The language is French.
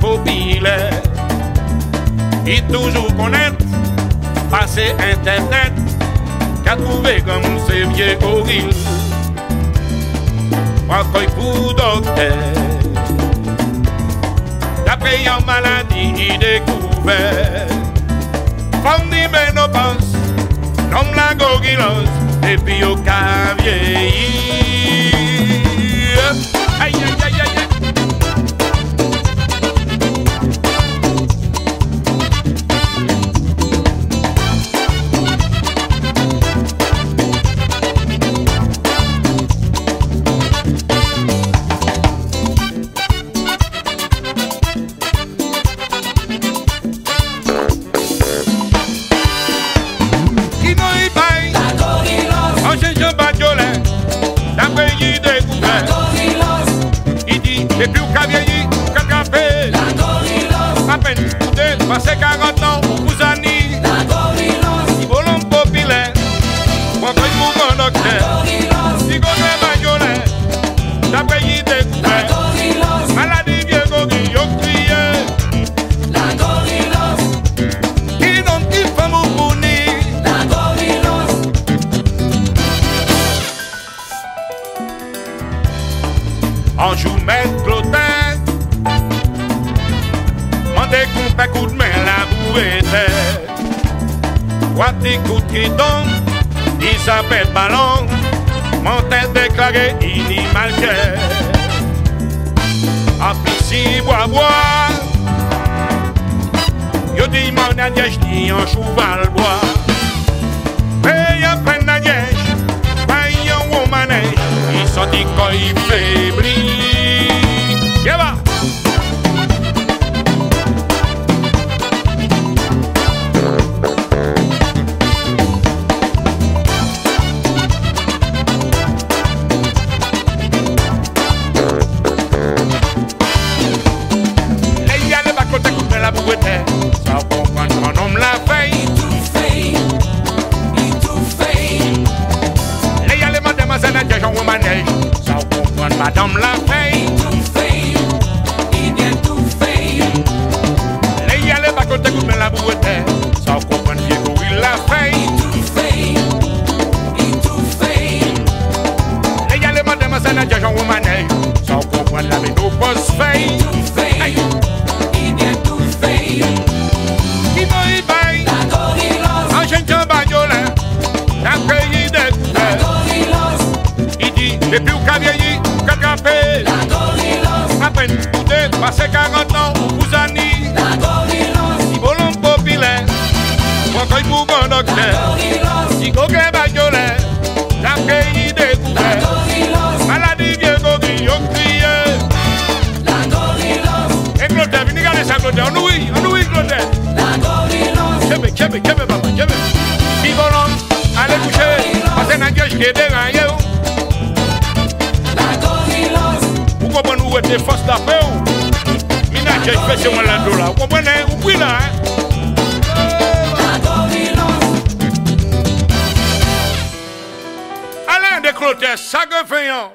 populaires. Il toujours connaître, passer internet, trouvé comme vieux pour docteur. D'après une maladie découverte, femme dit ménopause, comme la gorillos, et puis au cas epi ou ka vieyi, ou ka kape La gorilo, apen skoude, pase 40 En mettre clotin, mandez qu'on fait coup de main la bourrette. Quoi t'écoutes qui tombe, il s'appelle ballon, mon tête déclaré inimal cœur. A piscine bois bois, yo dis mon adièche ni en cheval Chanel. Ça comprendre Madame la Paye. Et puis vous vous. La gorillos. À peine passé 40 ans, vous. La. Si populaire, docteur. Si la. Maladie gorille, on crie. La. Et Claude, venez garder ça, Claude. On on Claude. La papa. Si allez coucher. Passez la gueule, je vais. ou ete fos la pe ou. Mina che spese mwen la do la. Ou kompwene, ou pwi la Alain de Clotet, sa ge feyan